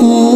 Mm-hmm.